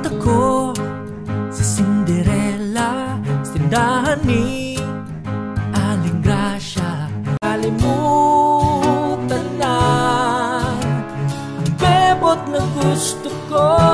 Nakita ko si Cinderella Sa tindahan ni Aling Gracia. Kalimutan na Ang bebot na gusto ko.